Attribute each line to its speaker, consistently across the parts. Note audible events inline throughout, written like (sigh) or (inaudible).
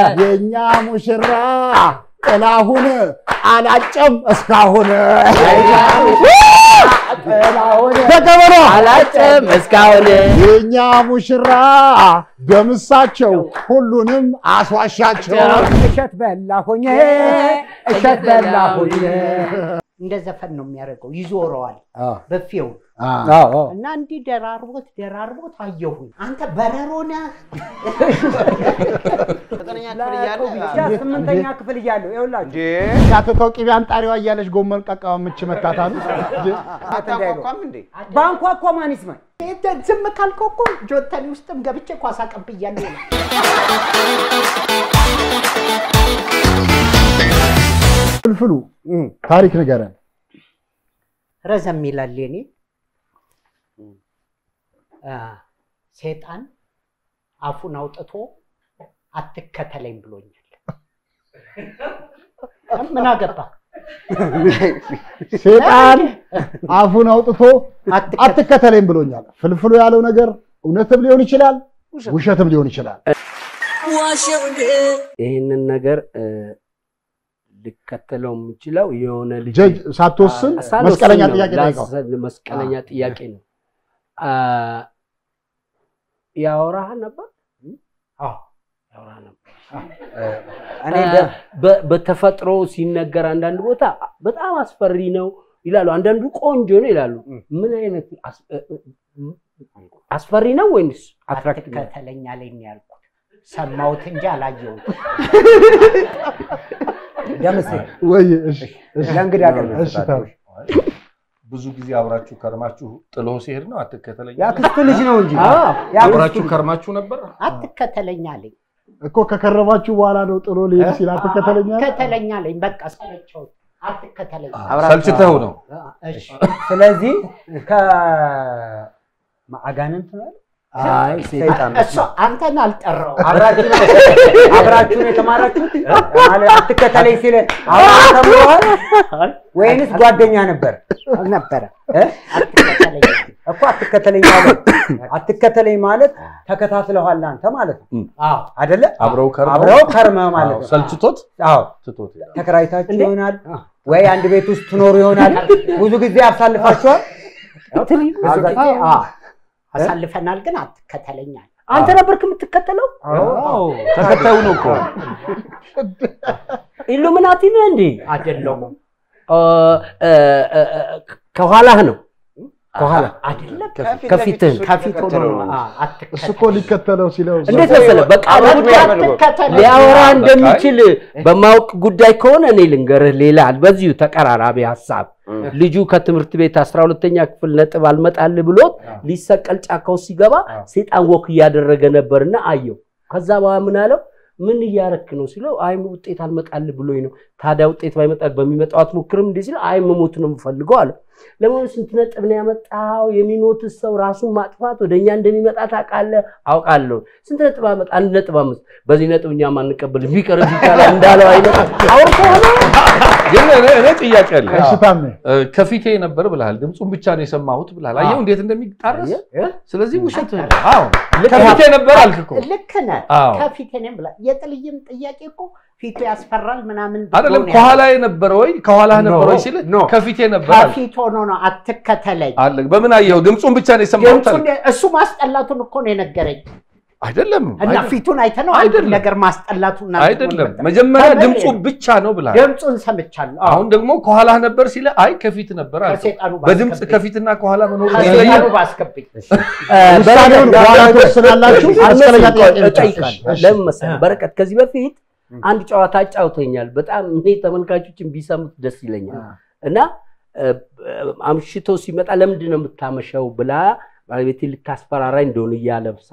Speaker 1: የእኛ ሙሽራ ጥላሁን አላጨም እስካሁን። ተቀበሎ
Speaker 2: አላጨም እስካሁን።
Speaker 1: የእኛ ሙሽራ ደምሳቸው ሁሉንም አስዋሻቸው።
Speaker 3: እሸት በላሁኝ እሸት በላሁኝ እንደ ዘፈን ነው የሚያደርገው። ይዞረዋል በፌው እና እንዲህ ደራርቦት ደራርቦት አየሁኝ። አንተ በረሮ ነህ። ስምንተኛ ክፍል እያለሁ ይኸውላችሁ
Speaker 1: ያተተው ቅቤ አንጣሪዋ እያለች ጎመን ቀቃዋ ምች መታታሉ።
Speaker 4: እንዴ?
Speaker 3: ባንኳኳ ማን ይስማኝ?
Speaker 1: ዝም ካልከው እኮ ጆተኒ ውስጥም ገብቼ ኳስ አቀብያለሁ ነው። ፍልፍሉ ታሪክ ንገረን።
Speaker 3: ረዘም ይላል የኔ አ፣ ሴጣን አፉን አውጥቶ አትከተለኝ ብሎኛል። ምን አገባ?
Speaker 1: ሴጣን አፉን አውጥቶ
Speaker 3: አትከተለኝ
Speaker 1: ብሎኛል። ፍልፍሉ ያለው ነገር እውነትም ሊሆን ይችላል፣ ውሸትም ሊሆን ይችላል።
Speaker 2: ይህንን ነገር ልከተለው የምችለው የሆነ ልጅ
Speaker 1: ጀጅ ሳትወስን መስቀለኛ ጥያቄ
Speaker 2: መስቀለኛ ጥያቄ ነው። ያወራህ ነበር? ያወራህ በተፈጥሮ ሲነገር አንዳንድ ቦታ በጣም አስፈሪ ነው ይላሉ፣ አንዳንዱ ቆንጆ ነው ይላሉ። ምን አይነት አስፈሪ ነው ወይንስ?
Speaker 3: አትከተለኝ አለኝ ያልኩት ሰማሁት እንጂ አላየሁት። ደምሴ
Speaker 1: ወይ እሺ፣ ተው።
Speaker 5: ብዙ ጊዜ አብራችሁ ከርማችሁ ጥሎ ሲሄድ ነው አትከተለኝ
Speaker 3: የአክስቱ ልጅ ነው እንጂ
Speaker 5: አብራችሁ ከርማችሁ ነበር
Speaker 3: አትከተለኝ አለኝ።
Speaker 1: እኮ ከከረማችሁ በኋላ ነው ጥሎ ሊሄድ ሲል አትከተለኛ።
Speaker 3: አትከተለኝ አለኝ። በቃ ሰለቸውት። አትከተለኝ።
Speaker 5: ሰልችተው ነው
Speaker 3: እሺ
Speaker 6: ስለዚህ ከአጋንንት ነው
Speaker 3: እሱ አንተን አልጠራው
Speaker 6: አብራችሁ አብራችሁን የተማራችሁት? አትከተለኝ ሲል አብረህ ተምረዋል ወይንስ ጓደኛ ነበር?
Speaker 3: ነበረ።
Speaker 6: እኮ አትከተለኝ ማለት አትከተለኝ ማለት ተከታትለዋል አንተ ማለት ነው።
Speaker 3: አዎ።
Speaker 6: አይደለ?
Speaker 5: አብረው
Speaker 6: ከርመህ ማለት ነው።
Speaker 5: ሰልችቶት?
Speaker 6: አዎ።
Speaker 5: ትቶት
Speaker 6: ተከራይታችሁ ይሆናል ወይ አንድ ቤት ውስጥ ትኖሩ ይሆናል? ብዙ ጊዜ አሳልፋችኋል
Speaker 3: አሳልፈናል፣ ግን አትከተለኝ አለ።
Speaker 2: አንተ ነበርክ የምትከተለው?
Speaker 5: ተከታዩ ነው እኮ (laughs)
Speaker 2: ኢሉሚናቲ ነህ እንዴ?
Speaker 3: አይደለሁም
Speaker 2: እ፣ እ፣ እ፣ ከኋላህ ነው ከኋላ
Speaker 3: አይደለም
Speaker 2: ከፊትህ
Speaker 3: ከፊት ሆኖ
Speaker 1: እሱ እኮ ሊከተለው ሲለው
Speaker 2: እንዴት መሰለህ
Speaker 3: አትከተለኝ
Speaker 2: ሊያወራ እንደሚችል በማወቅ ጉዳይ ከሆነ እኔ ልንገርህ ሌላ በዚሁ ተቀራራቢ ሀሳብ ልጁ ከትምህርት ቤት አስራ ሁለተኛ ክፍል ነጥብ አልመጣል ብሎት ሊሰቀል ጫካ ውስጥ ሲገባ ሴጣን walk እያደረገ ነበርና አየው። ከዛ በኋላ ምን አለው? ምን እያረክ ነው ሲለው አይ ውጤት አልመጣል ብሎኝ ነው። ታዲያ ውጤት ባይመጣል በሚመጣው አትሞክርም እንዴ ሲለው አይ መሞት ነው የምፈልገው አለ። ለመሆኑ ስንት ነጥብ ነው ያመጣው? የሚሞት ሰው ራሱን ማጥፋት ወደ እኛ እንደሚመጣ ታውቃለህ? አውቃለሁ። ስንት ነጥብ አመጣ? አንድ ነጥብ አምስት። በዚህ ነጥብ እኛም አንቀበልም ቢቀርብ ይቻላል እንዳለው አይነት አውርቶ ሆነ
Speaker 5: ግን እኔ- እኔ ጥያቄ አለ ከፊቴ ነበር ብልሃል ድምፁን ብቻ ነው የሰማሁት ብልሃል አየው እንዴት እንደሚጣረስ? ስለዚህ ውሸት አዎ። ከፊቴ ነበር አልክ እኮ።
Speaker 3: ልክ ነህ።
Speaker 5: አዎ።
Speaker 3: ከፊት እኔም ብላ የጥልይም ጥያቄ እኮ ፊቱ ያስፈራል ምናምን
Speaker 5: አይደለም ከኋላ የነበረ ወይ? ከኋላ ነበረ ወይ ሲል ከፊቴ ነበር
Speaker 3: ከፊት ሆኖ ነው አትከተለኝ።
Speaker 5: አለ በምን አየው ድምፁን ብቻ ነው የሰማሁት
Speaker 3: እሱ ማስጠላቱን እኮ ነው የነገረኝ
Speaker 5: አይደለም
Speaker 3: እና ፊቱን አይተህ ነው አንድ
Speaker 5: አይደለም።
Speaker 3: ነገር ማስጠላቱን እና
Speaker 5: አይደለም መጀመሪያ ድምፁ ብቻ ነው ብልሃል
Speaker 3: ድምፁን ሰምቻለሁ።
Speaker 5: አሁን ደግሞ ከኋላ ነበር ሲለ አይ ከፊት ነበር
Speaker 3: ከሴጣኑ
Speaker 5: በድምፅ ከፊትና ከኋላ
Speaker 3: ከሴጣኑ
Speaker 5: ይለያል
Speaker 3: ባስገብኝ።
Speaker 1: ውሳኔውን በኋላ ብቻ።
Speaker 2: እጠይቃለሁ።
Speaker 1: እሺ፣
Speaker 2: ለምን መሰለህ በረከት ከዚህ በፊት አንድ ጨዋታ አጫውተኛል። በጣም እኔ ተመልካቾችን ቢሰሙት ደስ ይለኛል። እና አምሽቶ ሲመጣ ለምንድን ነው የምታመሸው ብላ ባለቤቴ ልታስፈራራኝ እንደሆነ እያለብሳ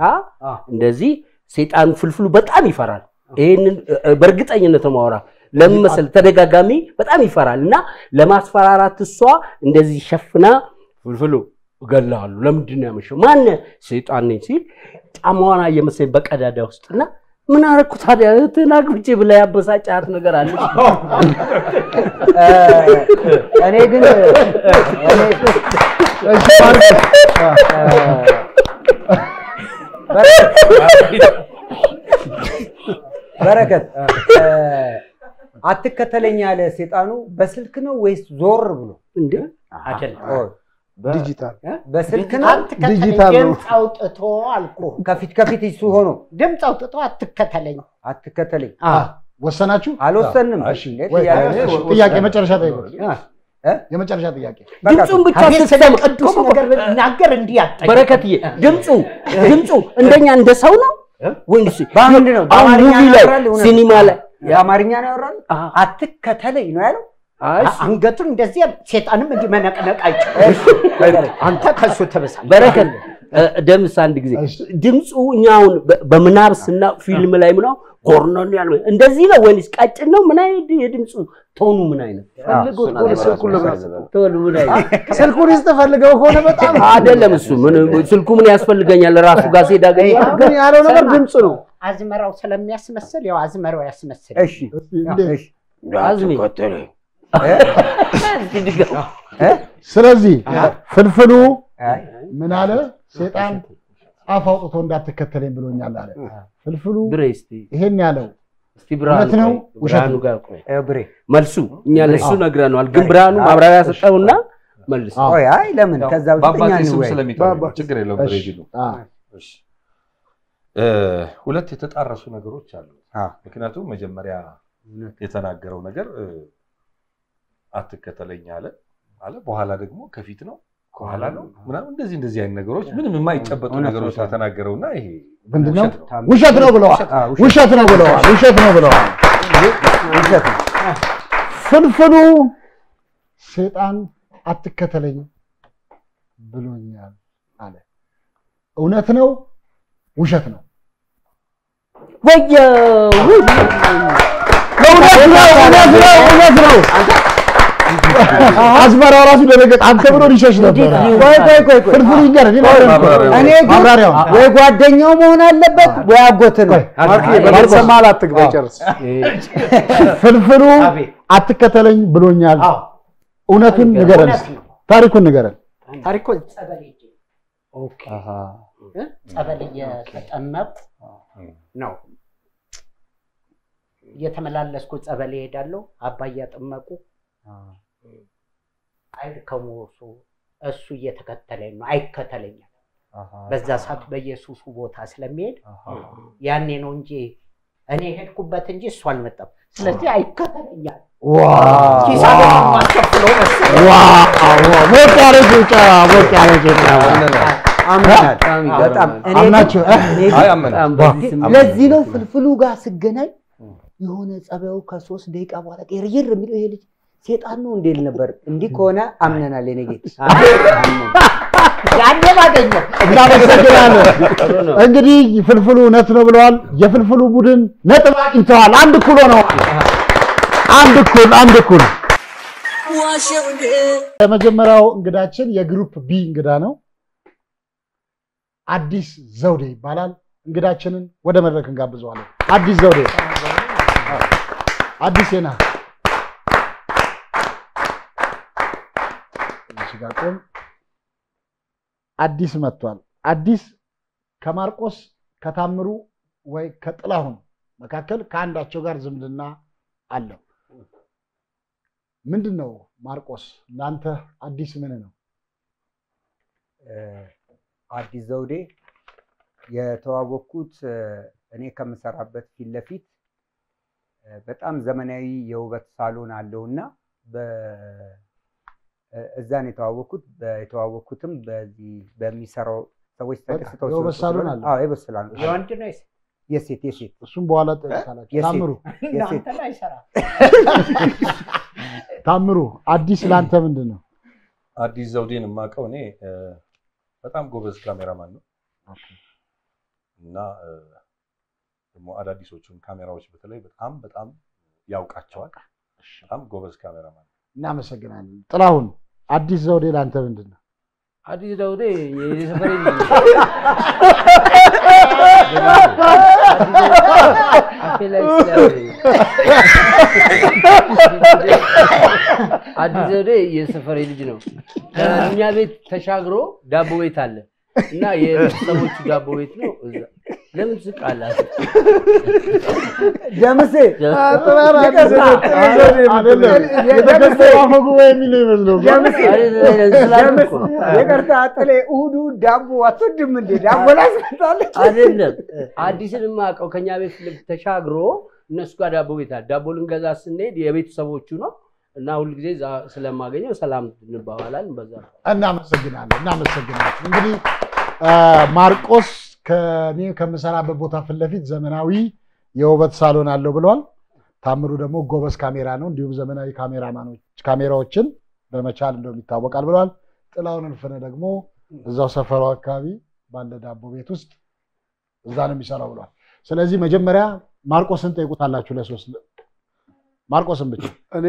Speaker 2: እንደዚህ ሴጣኑ ፍልፍሉ በጣም ይፈራል። ይህንን በእርግጠኝነት ነው የማወራው። ለምን መሰለህ ተደጋጋሚ በጣም ይፈራል እና ለማስፈራራት እሷ እንደዚህ ሸፍና ፍልፍሉ እገልሃለሁ ለምንድን ነው ያመሸው? ማነህ? ሴጣን ነኝ ሲል ጫማዋን እየመሰለኝ በቀዳዳ ውስጥና ምን አደረኩ ታዲያ እህትህን አግብቼ ብላ ያበሳጫት ነገር አለ።
Speaker 6: እኔ ግን በረከት አትከተለኝ ያለ ሴጣኑ በስልክ ነው ወይስ ዞር ብሎ? ኦ፣
Speaker 1: ዲጂታል
Speaker 6: በስልክ ነው?
Speaker 3: አትከተለኝ።
Speaker 1: ዲጂታል ነው።
Speaker 3: ድምፅ አውጥቶ አልኩ።
Speaker 6: ከፊት ከፊት እሱ ሆኖ?
Speaker 3: ድምፅ አውጥቶ አትከተለኝ።
Speaker 6: አትከተለኝ።
Speaker 1: ወሰናችሁ?
Speaker 6: አልወሰንም።
Speaker 1: ጥያቄ መጨረሻ ጠይቁ።? የመጨረሻ ጥያቄ።
Speaker 2: ድምፁን ብቻ ስትሰማ
Speaker 3: ቅዱስ ነገር ብናገር እንዲህ ያጠ
Speaker 2: በረከትዬ ድምፁ ድምፁ እንደኛ እንደ ሰው ነው? ወይስ
Speaker 6: በምንድን ነው?
Speaker 2: አሁን ሙቪ
Speaker 6: ነው
Speaker 2: ላይ ሲኒማ ላይ
Speaker 6: በአማርኛ ነው ያወራል? አትከተለኝ ነው ያለው?
Speaker 3: አንገቱን እንደዚህ ሴጣንም እንዲህ መነቅነቅ አይችልም። አንተ ከሱ ተበሳል
Speaker 2: በረከት እ፣ ደምስ አንድ ጊዜ ድምፁ እኛ አሁን በ- በምናብ ስና ፊልም ላይ ምናው ኮርነን ያለ እንደዚህ ነው ወይስ ቀጭን ነው? ምን አይነት የድምፁ ቶኑ ምን አይነት
Speaker 1: ስልኩን ለምን
Speaker 2: ቶኑ ምን አይነት
Speaker 1: ስልኩን ይስጥ ፈልገው ከሆነ በጣም
Speaker 2: አይደለም። እሱ ምን ስልኩ ምን ያስፈልገኛል? ራሱ ጋር ሲሄድ
Speaker 1: ግን ያለው ነገር ድምፅ ነው።
Speaker 3: አዝመራው ስለሚያስመስል ያው አዝመራው ያስመስል
Speaker 6: እሺ? እሺ
Speaker 2: አዝሜ?
Speaker 1: ስለዚህ ፍልፍሉ ምን አለ? ሴጣን አፍ አውጥቶ እንዳትከተለኝ ብሎኛል አለ። ፍልፍሉ ይሄን ያለው እውነት ነው? ውሸት ነው?
Speaker 2: መልሱ እኛ ለሱ ነግረነዋል፣ ግን ብርሃኑ ማብራሪያ ሰጠውና መልስ።
Speaker 6: አይ ለምን? ከዛ
Speaker 5: ችግር እ፣ ሁለት የተጣረሱ ነገሮች አሉ።
Speaker 6: አዎ።
Speaker 5: ምክንያቱም መጀመሪያ የተናገረው ነገር አትከተለኝ አለ አለ። በኋላ ደግሞ ከፊት ነው ከኋላ ነው ምናምን እንደዚህ እንደዚህ አይነት ነገሮች ምንም የማይጨበጡ ነገሮች
Speaker 6: ነው።
Speaker 5: የተናገረው እና ይሄ
Speaker 1: ምንድን ነው?
Speaker 5: ውሸት ነው።
Speaker 1: ብለዋል።
Speaker 6: ውሸት
Speaker 1: ነው ብለዋል። ውሸት ነው ብለዋል። ፍልፍሉ ሴጣን አትከተለኝ ብሎኛል አለ። እውነት ነው? ውሸት ነው?
Speaker 2: ወየ
Speaker 1: እውነት ነው! እውነት ነው! እውነት ነው! አዝመራው ራሱ ደነገጥ። አንተ ብሎ ሊሸሽ ነበር።
Speaker 6: ቆይ ቆይ ቆይ ቆይ
Speaker 1: ፍልፍሉ ይገር
Speaker 6: እኔ ግን ወይ ጓደኛው መሆን አለበት ወይ አጎት ነው።
Speaker 1: አትግባ ጨርስ።
Speaker 3: አቤት
Speaker 1: አትከተለኝ ብሎኛል። እውነቱን ንገረን፣ ታሪኩን ንገረን።?
Speaker 3: ጸበል እየተጠመቁ ነው። እየተመላለስኩ ጸበል እሄዳለሁ። አባ እያጠመቁ አይድከሙ እሱ እሱ እየተከተለኝ ነው አይከተለኛል። በዛ ሰዓት በኢየሱሱ ቦታ ስለሚሄድ ያኔ ነው እንጂ እኔ ሄድኩበት እንጂ እሱ አልመጣም። ስለዚህ አይከተለኛል።
Speaker 1: ሞቅ ያለ ጭብጨባ፣ ሞቅ ያለ ጭብጨባ።
Speaker 6: ለዚህ ነው ፍልፍሉ ጋር ስገናኝ የሆነ ጸባዩ ከሶስት ደቂቃ በኋላ ቅይር የሚለው ይሄ ልጅ ሴጣን ነው እንዴ ልል ነበር። እንዲህ ከሆነ አምነናል። የኔ
Speaker 3: ያኔ
Speaker 1: እናመሰግናለን። እንግዲህ ፍልፍሉ እውነት ነው ብለዋል። የፍልፍሉ ቡድን ነጥብ አግኝተዋል። አንድ እኩል ሆነዋል። አንድ እኩል አንድ እኩል። የመጀመሪያው እንግዳችን የ group B እንግዳ ነው። አዲስ ዘውዴ ይባላል። እንግዳችንን ወደ መድረክ እንጋብዘዋለን። አዲስ ዘውዴ አዲስ ና እዚህ ጋር ቆም። አዲስ መጥቷል። አዲስ ከማርቆስ ከታምሩ ወይ ከጥላሁን መካከል ከአንዳቸው ጋር ዝምድና አለው። ምንድን ነው ማርቆስ? እናንተ አዲስ ምን ነው?
Speaker 6: አዲስ ዘውዴ የተዋወቅኩት እኔ ከምሰራበት ፊት ለፊት በጣም ዘመናዊ የውበት ሳሎን አለው እና በ- እ፣ እዛ ነው የተዋወቅኩት። የተዋወቅኩትም በዚህ በሚሰራው ሰዎች ተደስተው
Speaker 1: ሳሎን
Speaker 3: የወንድ ነው የሴት?
Speaker 6: የሴት የሴት
Speaker 1: እሱም በኋላ ታምሩ (laughs) ታምሩ አዲስ ለአንተ ምንድን ነው?
Speaker 5: አዲስ ዘውዴን የማውቀው እኔ በጣም ጎበዝ ካሜራማን ነው እና ደግሞ አዳዲሶቹን ካሜራዎች በተለይ በጣም በጣም ያውቃቸዋል። በጣም ጎበዝ ካሜራማን ነው።
Speaker 1: እናመሰግናለን። ጥላሁን አዲስ ዘውዴ ለአንተ ምንድን ነው?
Speaker 2: አዲስ ዘውዴ የሰፈሬ አዲስ ዘውዴ የሰፈሬ ልጅ ነው። እኛ ቤት ተሻግሮ ዳቦ ቤት አለ እና የቤተሰቦቹ ዳቦ ቤት ነው። ለምን ዝቃላት?
Speaker 6: ደምሴ ይቅርታ ጥሌ እሑድ እሑድ ዳቦ አትወድም እንዴ? ዳቦ ላስመጣለች።
Speaker 2: አይደለም አዲስን የማውቀው ከኛ ቤት ለፊት ተሻግሮ እነሱ ጋር ዳቦ ቤት አለ። ዳቦ ልንገዛ ስንሄድ የቤተሰቦቹ ነው እና ሁልጊዜ እዛ ስለማገኘው ሰላም እንባባላለን። በዛ
Speaker 1: እናመሰግናለን እናመሰግናለን። እንግዲህ ማርቆስ ከኔ ከምሰራበት ቦታ ፊት ለፊት ዘመናዊ የውበት ሳሎን አለው ብለዋል። ታምሩ ደግሞ ጎበዝ ካሜራ ነው፣ እንዲሁም ዘመናዊ ካሜራማኖች ካሜራዎችን በመቻል እንደውም ይታወቃል ብለዋል። ጥላውን እልፍነ ደግሞ እዛው ሰፈሩ አካባቢ ባለ ዳቦ ቤት ውስጥ እዛ ነው የሚሰራው ብለዋል። ስለዚህ መጀመሪያ ማርቆስን ጠይቁታላችሁ። ለሶስት ማርቆስን ብቻ
Speaker 7: እኔ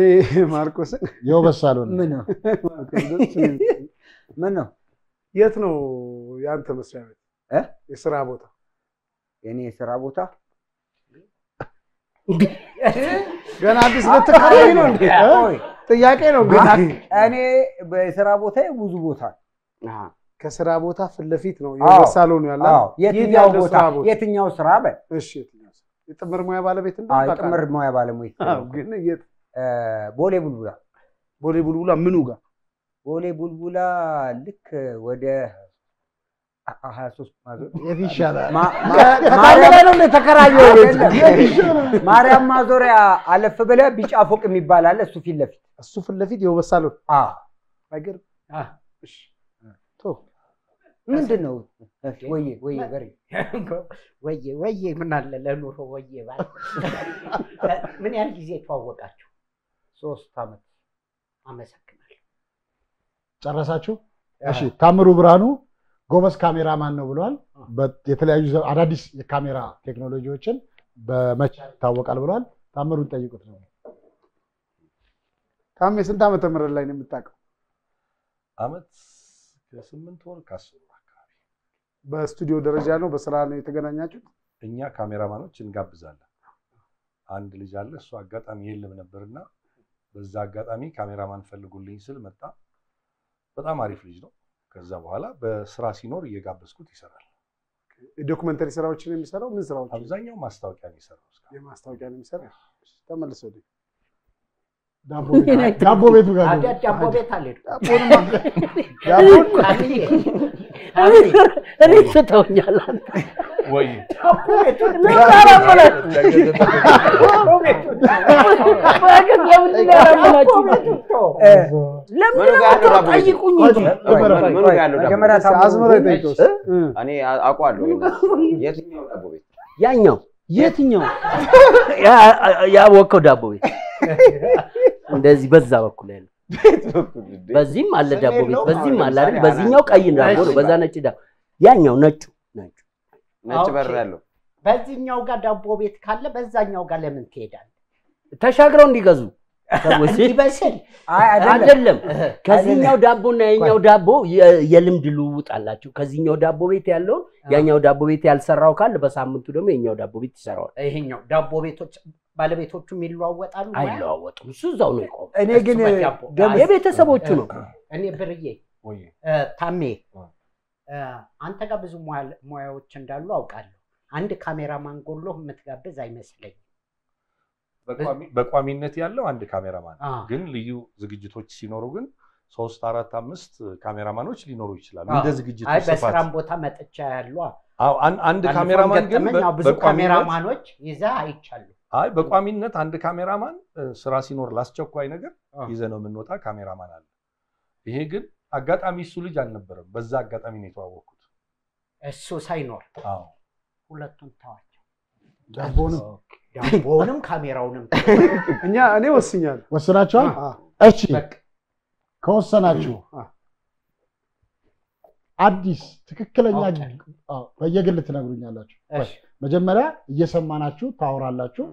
Speaker 7: ማርቆስን
Speaker 1: የውበት ሳሎን
Speaker 6: ምን ነው ምን ነው
Speaker 7: የት ነው የአንተ መስሪያ ቤት? የስራ ቦታ?
Speaker 6: የኔ የስራ ቦታ?
Speaker 7: ገና አዲስ ልትከራይ ነው እንዴ? ጥያቄ ነው
Speaker 6: እኔ በስራ ቦታ ብዙ ቦታ
Speaker 7: ከስራ ቦታ ፊት ለፊት ነው ሳሎኑ ያለ።
Speaker 6: የትኛው
Speaker 7: ስራ ቦታ?
Speaker 6: የትኛው ስራ በል?
Speaker 7: እሺ፣ የትኛው ስራ? የጥምር ሙያ ባለቤት
Speaker 6: የጥምር ሙያ ባለሙያ
Speaker 7: አዎ፣ ግን የት?
Speaker 6: ቦሌ ቡልቡላ።
Speaker 7: ቦሌ ቡልቡላ ምኑ ጋር?
Speaker 6: ቦሌ ቡልቡላ ልክ ወደ ሀያ ሶስት
Speaker 1: የት ይሻላል?
Speaker 6: ማርያም ማዞሪያ አለፍ ብለህ ቢጫ ፎቅ የሚባል አለ እሱ ፊት ለፊት
Speaker 7: እሱ ፊት ለፊት የውበት ሳሎን
Speaker 6: አዎ
Speaker 7: አይገርም?
Speaker 2: አዎ።
Speaker 7: እሺ፣
Speaker 6: ምንድን ነው ወዬ ወዬ በሬ
Speaker 3: ወዬ ወዬ ምን አለ ለኑሮ ወዬ ባል ምን ያህል ጊዜ ተዋወቃችሁ?
Speaker 6: ሶስት ዓመት
Speaker 3: አመሰግናለሁ።
Speaker 1: ጨረሳችሁ? እሺ። ታምሩ ብርሃኑ ጎበዝ ካሜራማን ነው ብለዋል። በ- የተለያዩ ዘ- አዳዲስ የካሜራ ቴክኖሎጂዎችን በመቻል ይታወቃል ብለዋል። ታምሩን ጠይቁት ነው።
Speaker 7: ታሜ ስንት ዓመተ ምህረት ላይ ነው የምታውቀው?
Speaker 5: አመት ከስምንት ወር ከአስር ወር አካባቢ
Speaker 7: በስቱዲዮ ደረጃ ነው በስራ ነው የተገናኛችሁት?
Speaker 5: እኛ ካሜራማኖች እንጋብዛለን። አንድ ልጅ አለ፣ እሱ አጋጣሚ የለም ነበርና በዛ አጋጣሚ ካሜራማን ፈልጉልኝ ስል መጣ። በጣም አሪፍ ልጅ ነው። ከዛ በኋላ በስራ ሲኖር እየጋበዝኩት ይሰራል።
Speaker 7: የዶክመንተሪ ስራዎችን የሚሰራው ምን ስራዎች?
Speaker 5: አብዛኛው ማስታወቂያ ነው እስካሁን።
Speaker 7: የማስታወቂያ ነው የሚሰራው። ተመልሶ
Speaker 1: ዳቦ ቤቱ ጋር ነው።
Speaker 3: ዳቦ ቤት አልሄድኩም።
Speaker 2: እኔ ስተውኛል።
Speaker 5: ወይ?
Speaker 2: ያኛው
Speaker 7: የትኛው
Speaker 2: ያወቀው ዳቦ ቤት እንደዚህ በዛ በኩል ያለው በዚህም አለ ዳቦ ቤት፣ በዚህም አለ አይደል? በዚህኛው ቀይ ዳቦ ነው፣ በዛ ነጭ ዳቦ። ያኛው ነጩ
Speaker 4: ነጭ በር ያለው
Speaker 3: በዚህኛው ጋር ዳቦ ቤት ካለ በዛኛው ጋር ለምን ትሄዳለህ?
Speaker 2: ተሻግረው እንዲገዙ
Speaker 6: አይ አይደለም
Speaker 2: ከዚህኛው ዳቦና የኛው ዳቦ የልምድ ልውውጥ አላቸው። ከዚህኛው ዳቦ ቤት ያለውን ያኛው ዳቦ ቤት ያልሰራው ካለ በሳምንቱ ደግሞ የኛው ዳቦ ቤት ይሰራዋል።
Speaker 3: ይሄኛው ዳቦ ቤቶች ባለቤቶቹም ይለዋወጣሉ።?
Speaker 2: አይለዋወጡም። እሱ እዛው ነው የቆመው።
Speaker 6: እኔ ግን
Speaker 2: የቤተሰቦቹ ነው።
Speaker 3: እኔ ብርዬ ታሜ አንተ ጋር ብዙ ሙያ- ሙያዎች እንዳሉ አውቃለሁ። አንድ ካሜራማን ጎሎ የምትጋብዝ አይመስለኝም።
Speaker 5: በቋሚ- በቋሚነት ያለው አንድ ካሜራማን ግን ልዩ ዝግጅቶች ሲኖሩ ግን ሶስት አራት አምስት ካሜራማኖች ሊኖሩ ይችላሉ። እንደ ዝግጅቱ ስፋት
Speaker 3: በስራም ቦታ መጥቻ ያሉ
Speaker 5: አንድ ካሜራማን ግን
Speaker 3: ብዙ ካሜራማኖች ይዘህ አይቻሉ።
Speaker 5: አይ በቋሚነት አንድ ካሜራማን ስራ ሲኖር ላስቸኳይ ነገር ይዘ ነው የምንወጣ ካሜራማን አለ። ይሄ ግን አጋጣሚ እሱ ልጅ አልነበረም። በዛ አጋጣሚ ነው የተዋወቅኩት።
Speaker 3: እሱ ሳይኖር
Speaker 5: አዎ
Speaker 3: ሁለቱን ተዋቸው።
Speaker 1: ዳቦንም
Speaker 3: ካሜራውንም
Speaker 7: እኛ እኔ ወስኛለሁ።
Speaker 1: ወስናችኋል? እሺ ከወሰናችሁ አዲስ ትክክለኛ በየግል ትነግሩኛላችሁ።
Speaker 3: እሺ፣
Speaker 1: መጀመሪያ እየሰማናችሁ ታወራላችሁ።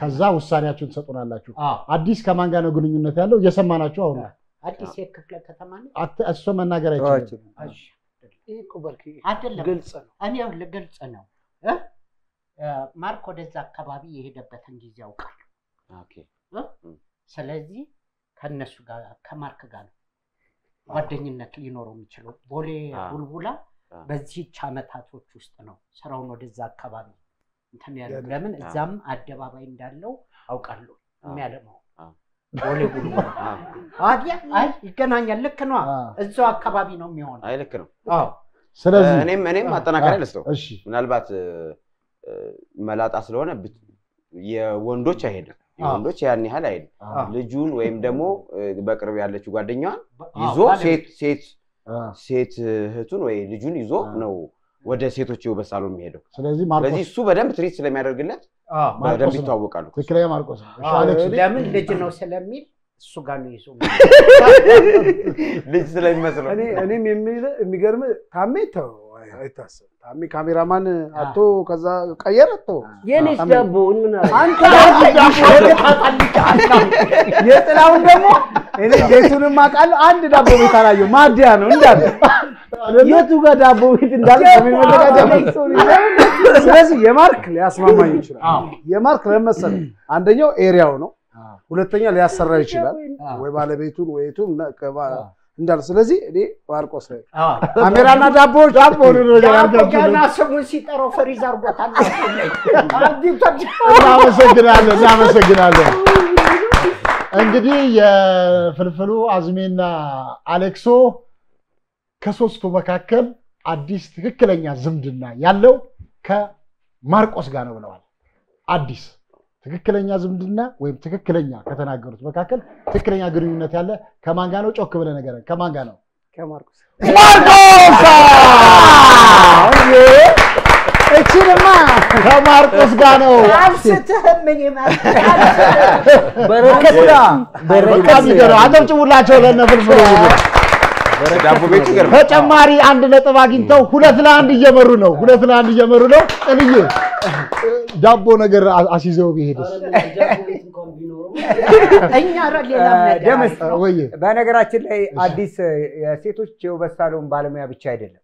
Speaker 1: ከዛ ውሳኔያችሁን ትሰጡናላችሁ። አዲስ ከማን ጋር ነው ግንኙነት ያለው? እየሰማናችሁ አሁን
Speaker 3: አዲስ የክፍለ ከተማ ነው።
Speaker 1: አት- እሱ መናገር አይችልም።
Speaker 3: አይደለም
Speaker 7: ግልጽ ነው።
Speaker 3: እኔ ይኸውልህ ግልጽ ነው እ? እ፣ ማርክ ወደዛ አካባቢ የሄደበትን ጊዜ ያውቃል።
Speaker 4: okay።
Speaker 3: ስለዚህ ከእነሱ ጋር ከማርክ ጋር ነው ጓደኝነት ሊኖረው የሚችለው። ቦሌ ቡልቡላ በዚህች ዓመታቶች ውስጥ ነው ስራውን ወደዛ አካባቢ እንትን ያለው። ለምን እዛም አደባባይ እንዳለው አውቃለሁ የሚያለማው ቦሌ ቡልቡላ (laughs) አዲያ አይ ይገናኛል። ልክ ነው። እዛው አካባቢ ነው የሚሆነው።
Speaker 4: አይ ልክ ነው።
Speaker 3: አዎ
Speaker 1: ስለዚህ
Speaker 4: እኔም እኔም ማጠናከሪያ ልስጠው።
Speaker 1: እሺ
Speaker 4: ምናልባት መላጣ ስለሆነ የወንዶች አይሄድም። የወንዶች ያን ያህል አይሄድም። ልጁን ወይም ደግሞ በቅርብ ያለችው ጓደኛዋን ይዞ ሴት ሴት እህቱን ወይ ልጁን ይዞ ነው ወደ ሴቶች የውበት ሳሎን የሚሄደው።
Speaker 1: ስለዚህ
Speaker 4: እሱ በደንብ ትሪት ስለሚያደርግለት በደንብ ይተዋወቃሉ።
Speaker 1: ትክክለኛ ማርቆስ
Speaker 3: ለምን ልጅ ነው ስለሚል እሱ ጋር ነው ይዞ
Speaker 4: ልጅ ስለሚመስለው
Speaker 7: እኔ እኔም የሚል የሚገርም ታሜ ተው አይ- አይታሰብም። ታሜ ካሜራማን አቶ ከዛ ቀየረ ተው
Speaker 2: የኔስ ዳቦ ምን?
Speaker 7: አንተ የጥላውን ደግሞ እኔ ቤቱንም አውቃለሁ። አንድ ዳቦ ቤት አላየሁ። ማዲያ ነው እንዳለ የቱ ጋር ዳቦ ቤት እንዳለ ስለዚህ የማርክ ሊያስማማኝ ይችላል። የማርክ ለመሰለ አንደኛው ኤሪያው ነው። ሁለተኛ ሊያሰራ ይችላል ወይ ባለቤቱን ወይ እንዳለ ስለዚህ እኔ ማርቆስ ላይ ካሜራና ዳቦ
Speaker 3: ገና ስሙን ሲጠራው ፍሪዝ አድርጎታል።
Speaker 1: እናመሰግናለን እናመሰግናለን። እንግዲህ የፍልፍሉ አዝሜና አሌክሶ ከሶስቱ መካከል አዲስ ትክክለኛ ዝምድና ያለው ከማርቆስ ጋር ነው ብለዋል። አዲስ ትክክለኛ ዝምድና ወይም ትክክለኛ ከተናገሩት መካከል ትክክለኛ ግንኙነት ያለ ከማን ጋር ነው? ጮክ ብለህ ንገረን። ከማን ጋር ነው?
Speaker 7: ከማርቆስ
Speaker 1: ማርቆስ!
Speaker 7: እችንማ
Speaker 1: ከማርቆስ ጋር ነው። አጨብጭቡላቸው ለእነ ፍልፍሉ ተጨማሪ አንድ ነጥብ አግኝተው ሁለት ለአንድ እየመሩ ነው። ሁለት ለአንድ እየመሩ ነው። ጥልዬ ዳቦ ነገር አስይዘው ቢሄድስ (laughs)
Speaker 3: እኛ
Speaker 6: በነገራችን ላይ አዲስ የሴቶች የውበት ሳሎን ባለሙያ ብቻ አይደለም፣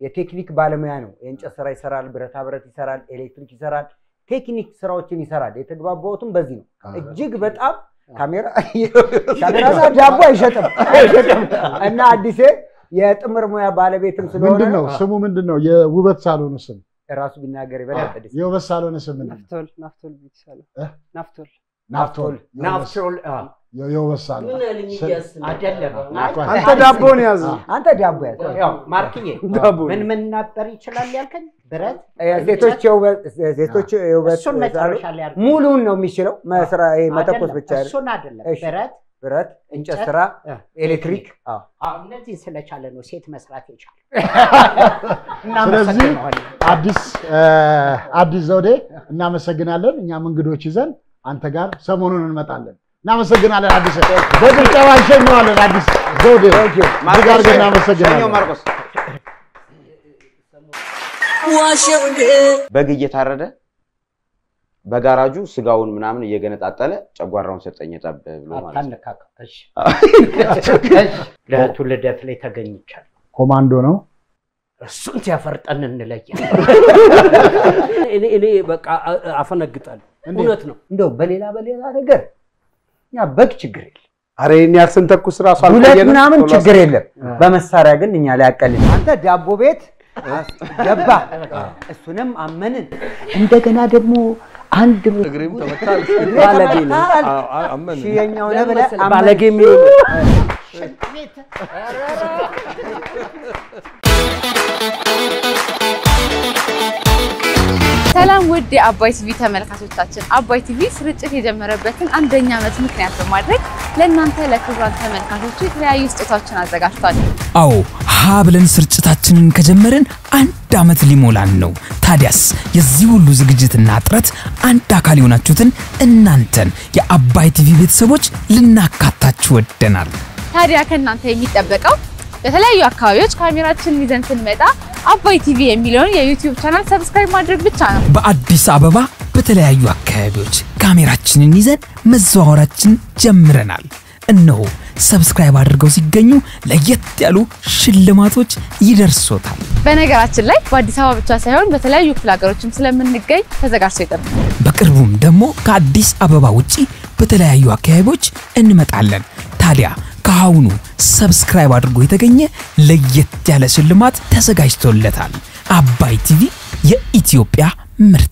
Speaker 6: የቴክኒክ ባለሙያ ነው። የእንጨት ስራ ይሰራል፣ ብረታ ብረት ይሰራል፣ ኤሌክትሪክ ይሰራል፣ ቴክኒክ ስራዎችን ይሰራል። የተግባባሁትም በዚህ ነው። እጅግ በጣም ካሜራ (laughs) ዳቦ አይሸጥም (laughs) አይሸጥም። እና አዲሴ የጥምር ሙያ ባለቤትም ስለሆነ
Speaker 1: ምንድን ነው ስሙ? ምንድን ነው የውበት ሳሎኑ ስም?
Speaker 6: ራሱ ቢናገር የበለጠ ደስ
Speaker 1: የውበት ሳሎን ስም ምንድን ነው?
Speaker 8: ናፍቶል ናፍቶል? ናፍቶል
Speaker 1: ናፍቶል
Speaker 3: ናፍቶል
Speaker 2: የሚያስ ነው?
Speaker 3: አይደለም።
Speaker 7: አንተ ዳቦን ያዝ
Speaker 6: አንተ ዳቦ ያዝ።
Speaker 3: ያው ማርክዬ (laughs)
Speaker 7: ዳቦ
Speaker 3: ምን ምን ነበር ይችላል ያልከኝ? ብረት
Speaker 6: ሴቶች የውበት ሴቶች የውበት
Speaker 3: እሱን መጨረሻ ላይ ያልከኝ
Speaker 6: ሙሉን ነው የሚችለው መስራ ይሄ መተኮስ ብቻ አይደለም።
Speaker 3: እሱን አይደለም። ብረት
Speaker 6: ብረት፣ እንጨት ስራ፣ ኤሌክትሪክ አዎ።
Speaker 3: አዎ፣ እነዚህን ስለቻለ ነው ሴት መስራት የቻለ። (laughs)
Speaker 1: ስለዚህ አዲስ አዲስ ዘውዴ እናመሰግናለን። እኛም እንግዶች ይዘን አንተ ጋር ሰሞኑን እንመጣለን። እናመሰግናለን አዲስ በጭብጨባ እንሸኘዋለን። አዲስ ዘውዴ
Speaker 4: ሸኘው
Speaker 1: እናመሰግናለን።
Speaker 4: ማርቆስ በግ እየታረደ በጋራጁ ስጋውን ምናምን እየገነጣጠለ ጨጓራውን ሰጠኝ ጠብ ብሎ ማለት ነው።
Speaker 3: አታነካካ። እሺ። ለእህቱ ልደት ላይ ተገኝቻለሁ።
Speaker 1: ኮማንዶ ነው።
Speaker 3: እሱን ሲያፈርጠን እንለያለን።
Speaker 2: እኔ በቃ አፈነግጣለሁ። እውነት ነው።
Speaker 6: እንደው በሌላ በሌላ ነገር እኛ በግ ችግር የለም፣
Speaker 7: አረ ይህን ያህል ስንተኩስ ራሱ
Speaker 6: ሁለት
Speaker 7: አልቆየንም።
Speaker 6: ምናምን ችግር የለም። በመሳሪያ ግን እኛ ላይ ያቀልል። አንተ ዳቦ ቤት ገባ፣ እሱንም አመንን። እንደገና ደግሞ አንድ
Speaker 5: እግሬም
Speaker 2: ባለጌ ነው።
Speaker 6: ነህ ብለህ
Speaker 2: ባለጌ
Speaker 9: ሰላም ውድ የአባይ ቲቪ ተመልካቾቻችን፣ አባይ ቲቪ ስርጭት የጀመረበትን አንደኛ ዓመት ምክንያት በማድረግ ለእናንተ ለክቡራን ተመልካቾቹ የተለያዩ ስጦታዎችን አዘጋጅቷል።
Speaker 10: አዎ ሀ ብለን ስርጭታችንን ከጀመርን አንድ ዓመት ሊሞላን ነው። ታዲያስ የዚህ ሁሉ ዝግጅትና ጥረት አንድ አካል የሆናችሁትን እናንተን የአባይ ቲቪ ቤተሰቦች ልናካታችሁ ወደናል።
Speaker 9: ታዲያ ከእናንተ የሚጠበቀው በተለያዩ አካባቢዎች ካሜራችንን ይዘን ስንመጣ አባይ ቲቪ የሚለውን የዩቲዩብ channel subscribe ማድረግ ብቻ ነው።
Speaker 10: በአዲስ አበባ በተለያዩ አካባቢዎች ካሜራችንን ይዘን መዘዋወራችን ጀምረናል። እነሆ subscribe አድርገው ሲገኙ ለየት ያሉ ሽልማቶች ይደርሶታል።
Speaker 9: በነገራችን ላይ በአዲስ አበባ ብቻ ሳይሆን በተለያዩ ክፍለ ሀገሮችም ስለምንገኝ ተዘጋጅቶ ይጠብቁ።
Speaker 10: በቅርቡም ደግሞ ከአዲስ አበባ ውጪ በተለያዩ አካባቢዎች እንመጣለን። ታዲያ ከአሁኑ subscribe አድርጎ የተገኘ ለየት ያለ ሽልማት ተዘጋጅቶለታል። አባይ ቲቪ የኢትዮጵያ ምርጥ